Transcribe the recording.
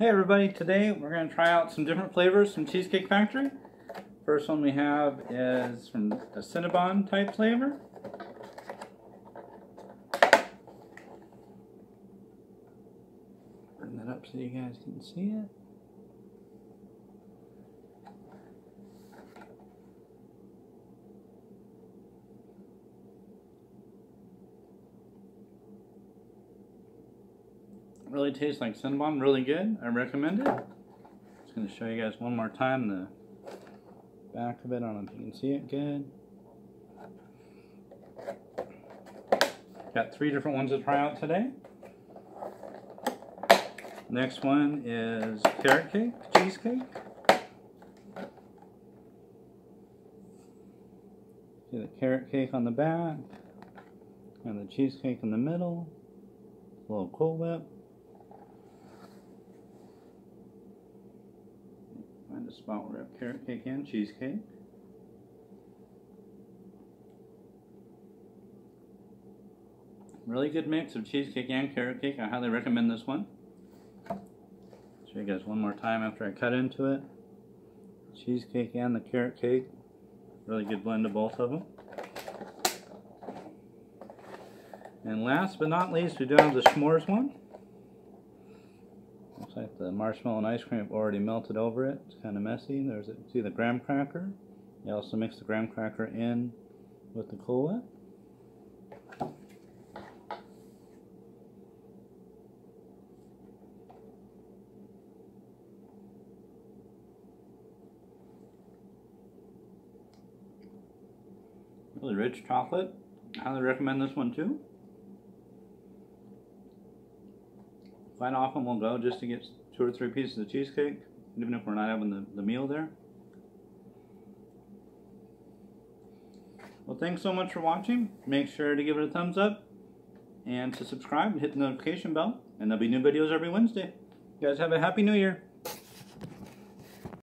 Hey everybody, today we're going to try out some different flavors from Cheesecake Factory. First one we have is from a Cinnabon type flavor. Bring that up so you guys can see it. Really tastes like Cinnabon, really good. I recommend it. Just going to show you guys one more time the back of it. I don't know if you can see it good. Got three different ones to try out today. Next one is carrot cake, cheesecake. See the carrot cake on the back and the cheesecake in the middle. A little Cool Whip. Where we have carrot cake and cheesecake. Really good mix of cheesecake and carrot cake. I highly recommend this one. Show you guys one more time after I cut into it. Cheesecake and the carrot cake. Really good blend of both of them. And last but not least, we do have the s'mores one. Looks like the marshmallow and ice cream have already melted over it. It's kind of messy. There's a, see the graham cracker. You also mix the graham cracker in with the Whip. Really rich chocolate. Highly recommend this one too. Quite often we'll go just to get two or three pieces of cheesecake, even if we're not having the, the meal there. Well, thanks so much for watching. Make sure to give it a thumbs up and to subscribe and hit the notification bell. And there'll be new videos every Wednesday. You guys have a happy new year.